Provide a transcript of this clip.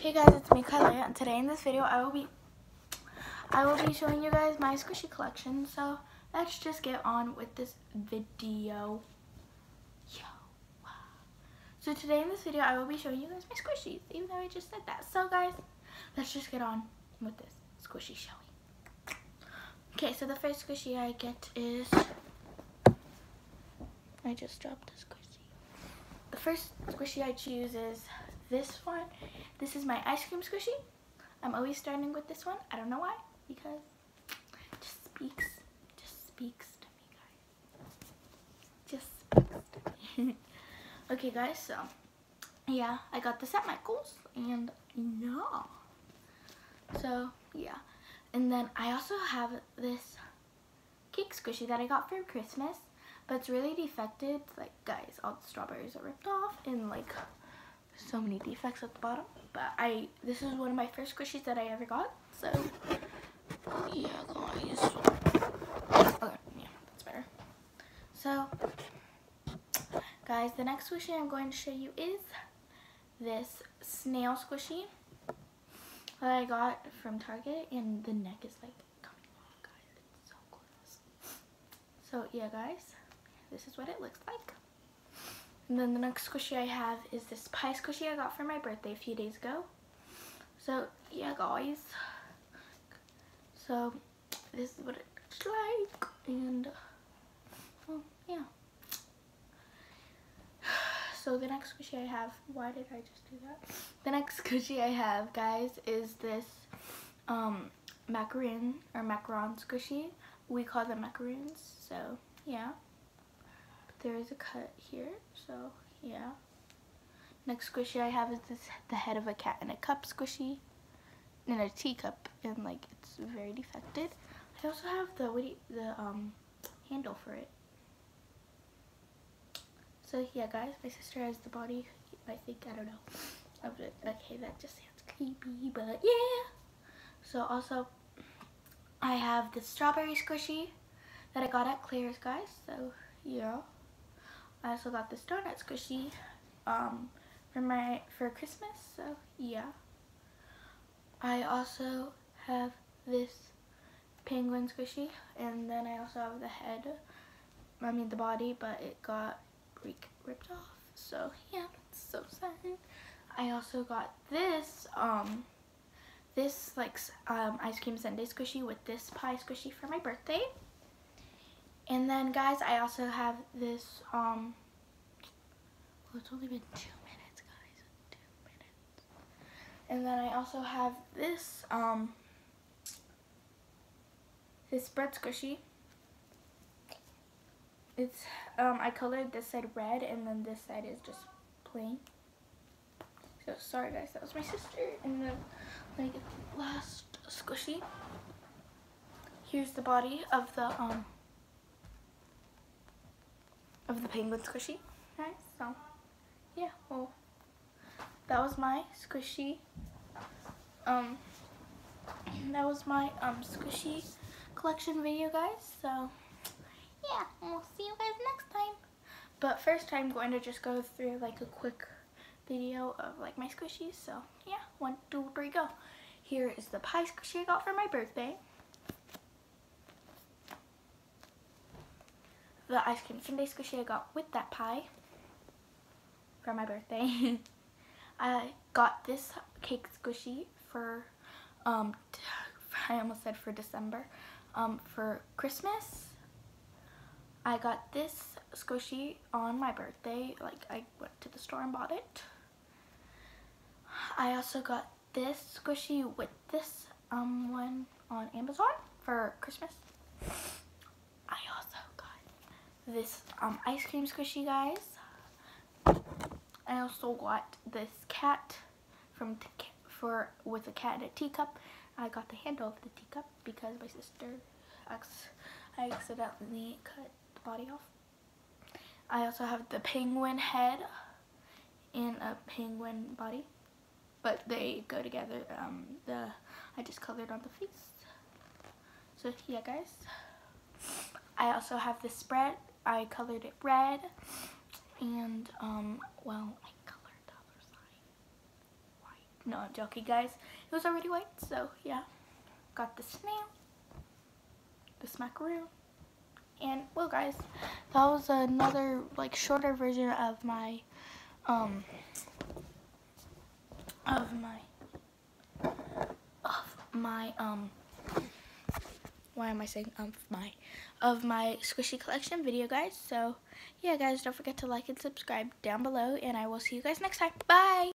Hey guys, it's me Kyla, and today in this video I will be I will be showing you guys my squishy collection. So let's just get on with this video. Yo. So today in this video I will be showing you guys my squishies, even though I just said that. So guys, let's just get on with this squishy showing. Okay, so the first squishy I get is I just dropped the squishy. The first squishy I choose is this one. This is my ice cream squishy. I'm always starting with this one. I don't know why, because it just speaks, just speaks to me, guys. Just speaks to me. okay, guys, so, yeah, I got this at Michael's, and yeah. So, yeah. And then I also have this cake squishy that I got for Christmas, but it's really defected. Like, guys, all the strawberries are ripped off, and, like, so many defects at the bottom. But I, this is one of my first squishies that I ever got. So, yeah, guys. Okay, yeah, that's better. So, guys, the next squishy I'm going to show you is this snail squishy that I got from Target. And the neck is like coming off, guys. It's so close. So, yeah, guys, this is what it looks like. And then the next squishy I have is this pie squishy I got for my birthday a few days ago. So yeah guys. So this is what it looks like and well yeah. So the next squishy I have, why did I just do that? The next squishy I have guys is this um macaron or macaron squishy. We call them macaroons, so yeah there is a cut here so yeah. Next squishy I have is this the head of a cat in a cup squishy in a teacup and like it's very defected I also have the you, the um handle for it. So yeah guys my sister has the body I think I don't know. Okay that just sounds creepy but yeah. So also I have the strawberry squishy that I got at Claire's guys so yeah I also got this donut squishy um, for my for Christmas. So yeah. I also have this penguin squishy, and then I also have the head. I mean the body, but it got ripped off. So yeah, it's so sad. I also got this um this like um, ice cream sundae squishy with this pie squishy for my birthday. And then guys, I also have this, um, well, it's only been two minutes, guys, two minutes. And then I also have this, um, this bread squishy. It's, um, I colored this side red and then this side is just plain. So sorry guys, that was my sister. And then like last squishy. Here's the body of the, um, of the penguin squishy. Right, so yeah, well, that was my squishy, um, that was my, um, squishy collection video, guys, so yeah, we'll see you guys next time. But first I'm going to just go through like a quick video of like my squishies, so yeah, one, two, three, go. Here is the pie squishy I got for my birthday. The ice cream sundae squishy I got with that pie for my birthday. I got this cake squishy for, um, I almost said for December, um, for Christmas. I got this squishy on my birthday, like I went to the store and bought it. I also got this squishy with this um, one on Amazon for Christmas this um, ice cream squishy, guys. I also got this cat from for with a cat in a teacup. I got the handle of the teacup because my sister I accidentally cut the body off. I also have the penguin head and a penguin body, but they go together. Um, the I just colored on the face. So yeah, guys. I also have the spread I colored it red and um well I colored the other side white No, I'm joking, guys. It was already white, so yeah. Got the snail, the smackaroo, and well, guys, that was another like shorter version of my um of my of my um why am I saying um my of my squishy collection video guys. So yeah guys don't forget to like and subscribe down below and I will see you guys next time. Bye